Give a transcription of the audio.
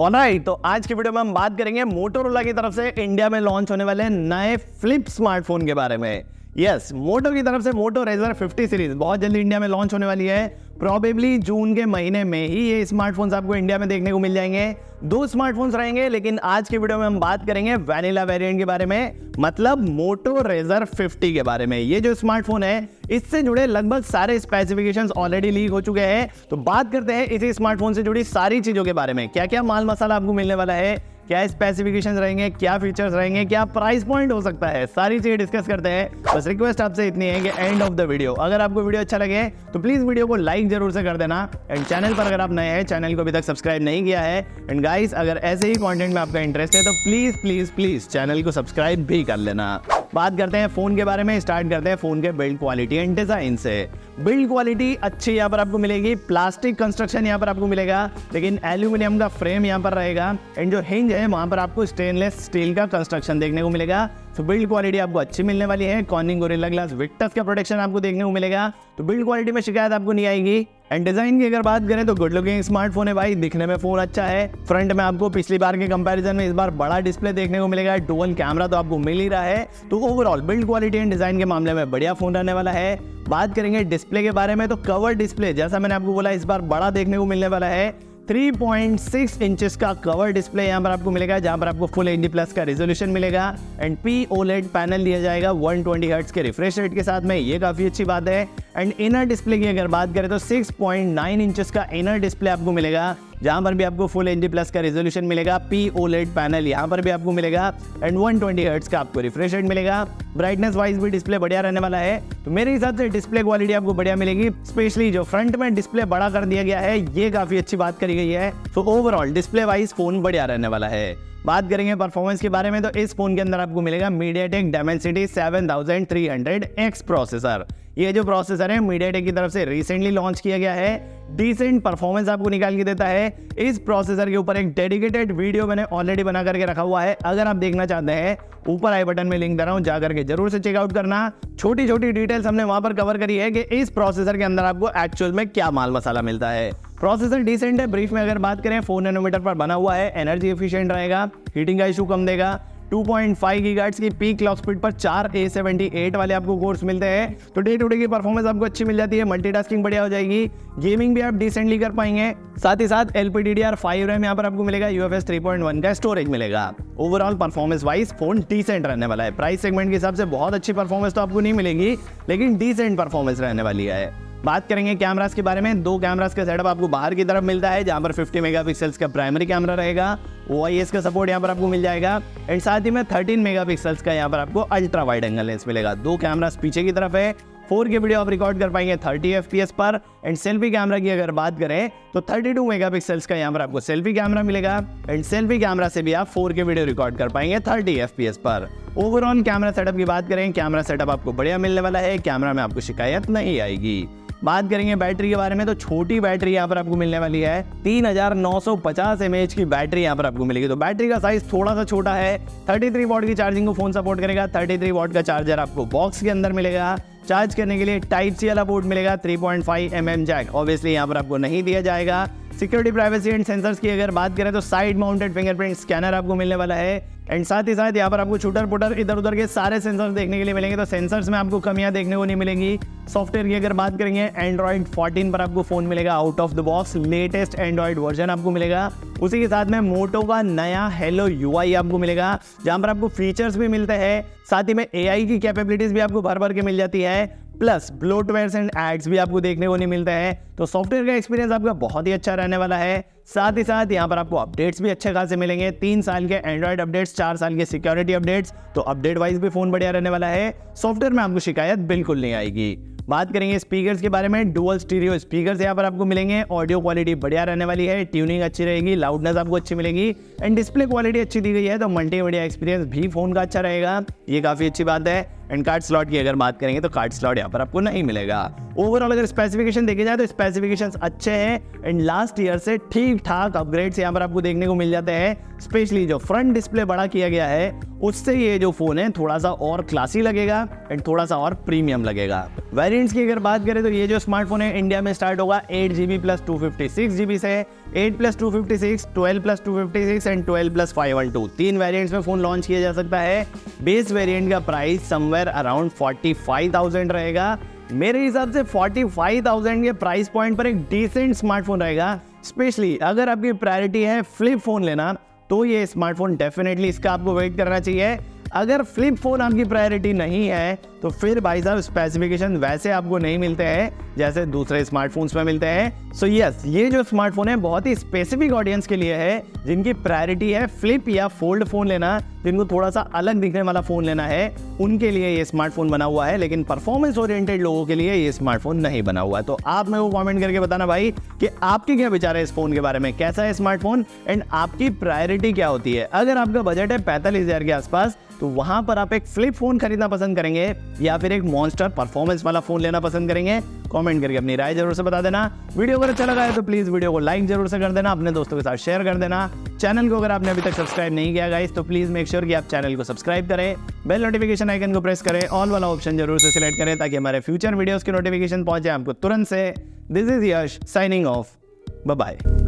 Alright तो आज की वीडियो में हम बात करेंगे मोटोरोला की तरफ़ से इंडिया में लॉन्च होने वाले नए फ्लिप स्मार्टफ़ोन के बारे में। यस yes, मोटो की तरफ़ से मोटो रेजर 50 सीरीज़ बहुत जल्दी इंडिया में लॉन्च होने वाली है। प्रॉबेबली जून के महीने में ही ये स्मार्टफोन्स आपको इंडिया में देखने को मिल जाएँगे। दो स्मार्टफोन्स रहेंगे, लेकिन आज के वीडियो में हम बात करेंगे वैनिला वेरिएंट के बारे में मतलब मोटो रेजर 50 के बारे में। ये जो स्मार्टफ़ोन है, इससे जुड़े लगभग सारे स्पेसिफिकेशंस ऑलरेडी लीक हो चुके हैं। तो बात करते हैं इसी स्मार्टफ़ोन से जुड़ी सारी चीज़ों के बारे में। क्या क्या माल मसाला आपको मिलने वाला है क्या स्पेसिफिकेशन रहेंगे, क्या फीचर्स रहेंगे, क्या प्राइस पॉइंट हो सकता है? सारी चीज़ें डिस्कस करते हैं। बस रिक्वेस्ट आपसे इतनी है कि एंड ऑफ़ द वीडियो अगर आपको वीडियो अच्छा लगे तो प्लीज़ वीडियो को लाइक ज़रूर से कर देना। एंड चैनल पर अगर आप नए हैं चैनल को अभी तक सब्सक्राइब नहीं किया है एंड गाइस अगर ऐसे ही कॉन्टेंट में आपका इंटरेस्ट है तो प्लीज़ प्लीज़ प्लीज़ चैनल को सब्सक्राइब भी कर लेना। बात करते हैं फ़ोन के बारे में, स्टार्ट करते हैं फ़ोन के बिल्ड क्वालिटी एंड डिज़ाइन से। बिल्ड क्वालिटी अच्छी यहाँ पर आपको मिलेगी, प्लास्टिक कंस्ट्रक्शन यहाँ पर आपको मिलेगा, लेकिन एल्यूमिनियम का फ्रेम यहाँ पर रहेगा, एंड जो हिंज है वहाँ पर आपको स्टेनलेस स्टील का कंस्ट्रक्शन देखने को मिलेगा। तो बिल्ड क्वालिटी आपको अच्छी मिलने वाली है, कॉर्निंग गोरिल्ला ग्लास विक्टस का प्रोटेक्शन आपको देखने को मिलेगा। तो बिल्ड क्वालिटी में शिकायत आपको नहीं आएगी एंड डिज़ाइन की अगर बात करें तो गुड लुकिंग स्मार्टफ़ोन है भाई, दिखने में फ़ोन अच्छा है। फ्रंट में आपको पिछली बार के कंपैरिजन में इस बार बड़ा डिस्प्ले देखने को मिलेगा। डुअल कैमरा तो आपको मिल ही रहा है। तो overall build quality and design के मामले में बढ़िया फ़ोन रहने वाला है। बात करेंगे डिस्प्ले के बारे में तो कवर डिस्प्ले जैसा मैंने आपको बोला, इस बार बड़ा देखने को मिलने वाला है। 3.6 इंचेस का कवर डिस्प्ले यहाँ पर आपको मिलेगा, जहाँ पर आपको फुल एच प्लस का रेजोल्यूशन मिलेगा एंड पी ओलेट पैनल दिया जाएगा 120 ट्वेंटी के रिफ्रेश रेट के साथ में, ये काफ़ी अच्छी बात है। एंड इनर डिस्प्ले की अगर बात करें तो 6.9 इंचेस का इनर डिस्प्ले आपको मिलेगा। जहाँ पर भी आपको फुल एच प्लस का रेजोल्यूशन मिलेगा पी ओलेड पैनल यहाँ पर भी आपको मिलेगा एंड 120 ट्वेंटी का आपको रिफ्रेश रेट मिलेगा। ब्राइटनेस वाइज भी डिस्प्ले बढ़िया रहने वाला है। तो मेरे हिसाब से डिस्प्ले क्वालिटी आपको बढ़िया मिलेगी स्पेशली जो फ्रंट में डिस्प्ले बड़ा कर दिया गया है, ये काफ़ी अच्छी बात करी गई है। तो ओवरऑल डिस्प्ले वाइज फ़ोन बढ़िया रहने वाला है। बात करेंगे परफॉर्मेंस के बारे में तो इस फ़ोन के अंदर आपको मिलेगा मीडियाटेक डायमेंसिटी 7300X प्रोसेसर ये जो प्रोसेसर है मीडियाटेक की तरफ़ से रिसेंटली लॉन्च किया गया है। डिसेंट परफॉर्मेंस आपको निकाल के देता है। इस प्रोसेसर के ऊपर एक डेडिकेटेड वीडियो मैंने ऑलरेडी बना करके रखा हुआ है। अगर आप देखना चाहते हैं, ऊपर आई बटन में लिंक दे रहा हूँ, जाकर के ज़रूर से चेकआउट करना। छोटी छोटी डिटेल्स हमने वहाँ पर कवर करी है कि इस प्रोसेसर के अंदर आपको एक्चुअल में क्या माल मसाला मिलता है। प्रोसेसर डिसेंट है ब्रीफ में अगर बात करें फोर नैनोमीटर पर बना हुआ है एनर्जी एफिशिएंट रहेगा हीटिंग का इशू कम देगा। 2.5 गीगाहर्ट्ज की पीक क्लॉक स्पीड पर चार ए सेवेंटी वाले आपको कोर्स मिलते हैं। तो डे टू डे की परफॉर्मेंस आपको अच्छी मिल जाती है मल्टीटास्किंग बढ़िया हो जाएगी। गेमिंग भी आप डिसेंटली कर पाएँगे। साथ ही साथ L P D D R five RAM यहाँ पर आपको मिलेगा U F S three point one का स्टोरेज मिलेगा। Overall performance wise phone decent रहने वाला है। प्राइस सेगमेंट के हिसाब से बहुत अच्छी परफॉर्मेंस तो आपको नहीं मिलेगी, लेकिन डिसेंट परफॉर्मेंस रहने वाली है। बात करेंगे कैमरास के बारे में। दो कैमरास का सेटअप आपको बाहर की तरफ़ मिलता है, जहाँ पर 50 मेगापिक्सल्स का प्राइमरी कैमरा रहेगा। ओआईएस का सपोर्ट यहाँ पर आपको मिल जाएगा। एंड साथ ही में 13 मेगापिक्सल्स का यहाँ पर आपको अल्ट्रा वाइड एंगल लेंस मिलेगा। दो कैमरास पीछे की तरफ़ है। फोर के वीडियो आप रिकॉर्ड कर पाएँगे 30 एफ़ पर। एंड सेल्फी कैमरा की अगर बात करें तो 32 मेगापिक्सल्स का यहाँ पर आपको सेल्फी कैमरा मिलेगा। एंड सेल्फी कैमरा से भी आप फोर के वीडियो रिकॉर्ड कर पाएँगे 30 एफ़ पर। ओवरऑल कैमरा सेटअप की बात करें कैमरा सेटअप आपको बढ़िया मिलने वाला है। कैमरा में आपको शिकायत नहीं आएगी। बात करेंगे बैटरी के बारे में तो छोटी बैटरी यहाँ पर आपको मिलने वाली है। तीन हज़ार नौ सौ पचास एम एच की बैटरी यहाँ पर आपको मिलेगी। तो बैटरी का साइज़ थोड़ा सा छोटा है। थर्टी थ्री वॉट की चार्जिंग को फ़ोन सपोर्ट करेगा। थर्टी थ्री वॉट का चार्जर आपको बॉक्स के अंदर मिलेगा। चार्ज करने के लिए टाइप सी वाला बोर्ड मिलेगा। 3.5 पॉइंट एम जैक ऑब्वियसली यहाँ पर आपको नहीं दिया जाएगा। सिक्योरिटी, प्राइवेसी एंड सेंसर्स की अगर बात करें तो साइड माउंटेड फिंगरप्रिंट स्कैनर आपको मिलने वाला है। एंड साथ ही साथ यहाँ पर आपको छूटर पुटर इधर उधर के सारे सेंसर्स देखने के लिए मिलेंगे तो सेंसर्स में आपको कमियाँ देखने को नहीं मिलेंगी। सॉफ्टवेयर की अगर बात करेंगे एंड्रॉइड 14 पर आपको फ़ोन मिलेगा out of the box latest Android version आपको मिलेगा। उसी के साथ में मोटो का नया हेलो यूआई आपको मिलेगा, जहाँ पर आपको फीचर्स भी मिलते हैं। साथ ही में एआई की कैपेबिलिटीज भी आपको भर भर के मिल जाती है। प्लस ब्लोटवेयर एंड एड्स भी आपको देखने को नहीं मिलते हैं। तो सॉफ्टवेयर का एक्सपीरियंस आपका बहुत ही अच्छा रहने वाला है। साथ ही साथ यहाँ पर आपको अपडेट्स भी अच्छे खासे मिलेंगे। तीन साल के एंड्रॉइड अपडेट्स चार साल के सिक्योरिटी अपडेट्स तो अपडेट वाइज भी फ़ोन बढ़िया रहने वाला है। सॉफ्टवेयर में आपको शिकायत बिल्कुल नहीं आएगी। बात करेंगे स्पीकर्स के बारे में। डुअल स्टीरियो स्पीकर्स यहाँ पर आपको मिलेंगे। ऑडियो क्वालिटी बढ़िया रहने वाली है। ट्यूनिंग अच्छी रहेगी। लाउडनेस आपको अच्छी मिलेगी। एंड डिस्प्ले क्वालिटी अच्छी दी गई है तो मल्टी मीडिया एक्सपीरियंस भी फ़ोन का अच्छा रहेगा। ये काफ़ी अच्छी बात है। एंड कार्ड स्लॉट की अगर बात करेंगे तो कार्ड स्लॉट यहाँ पर आपको नहीं मिलेगा। ओवरऑल अगर स्पेसिफिकेशन देखे जाए तो स्पेसिफिकेशन अच्छे हैं। एंड लास्ट ईयर से ठीक ठाक अपग्रेड्स यहाँ पर आपको देखने को मिल जाते हैं। स्पेशली जो फ्रंट डिस्प्ले बड़ा किया गया है, उससे ये जो फ़ोन है थोड़ा सा और क्लासी लगेगा एंड थोड़ा सा और प्रीमियम लगेगा। वेरिएंट्स की अगर बात करें तो ये जो स्मार्टफ़ोन है इंडिया में स्टार्ट होगा eight GB plus two fifty six GB से। Eight plus two fifty six, twelve plus two fifty six and twelve plus five one two. तीन वेरियंट्स में फ़ोन लॉन्च किया जा सकता है। बेस वेरियंट का price somewhere around forty five thousand रहेगा। मेरे हिसाब से फोर्टी फाइव थाउज़ेंड के प्राइस पॉइंट पर एक डिसेंट स्मार्टफ़ोन रहेगा। स्पेशली अगर आपकी प्रायोरिटी है फ्लिप फ़ोन लेना तो ये स्मार्टफ़ोन डेफिनेटली इसका आपको वेट करना चाहिए। अगर फ्लिप फ़ोन आपकी प्रायोरिटी नहीं है तो फिर भाई साहब स्पेसिफिकेशन वैसे आपको नहीं मिलते हैं जैसे दूसरे स्मार्टफोन्स में मिलते हैं। सो so यस yes, ये जो स्मार्टफ़ोन है बहुत ही स्पेसिफिक ऑडियंस के लिए है जिनकी प्रायोरिटी है फ्लिप या फोल्ड फ़ोन लेना जिनको थोड़ा सा अलग दिखने वाला फ़ोन लेना है उनके लिए ये स्मार्टफ़ोन बना हुआ है लेकिन परफॉर्मेंस ओरिएंटेड लोगों के लिए ये स्मार्टफ़ोन नहीं बना हुआ है। तो आप मेरे को कॉमेंट करके बताना भाई कि आपके क्या विचार है इस फ़ोन के बारे में? कैसा है स्मार्टफ़ोन एंड आपकी प्रायोरिटी क्या होती है? अगर आपका बजट है पैंतालीस के आसपास तो वहाँ पर आप एक फ्लिप फ़ोन खरीदना पसंद करेंगे या फिर एक मॉन्स्टर परफॉर्मेंस वाला फ़ोन लेना पसंद करेंगे। कमेंट करके अपनी राय ज़रूर से बता देना। वीडियो अगर अच्छा लगा है तो प्लीज़ वीडियो को लाइक ज़रूर से कर देना, अपने दोस्तों के साथ शेयर कर देना। चैनल को अगर आपने अभी तक सब्सक्राइब नहीं किया गाइस तो प्लीज़ मेक श्योर कि आप चैनल को सब्सक्राइब करें। बेल नोटिफिकेशन आइकन को प्रेस करें। ऑल वाला ऑप्शन ज़रूर से सिलेक्ट करें ताकि हमारे फ्यूचर वीडियोस की नोटिफिकेशन पहुँचे आपको तुरंत से। This is Yash signing off bye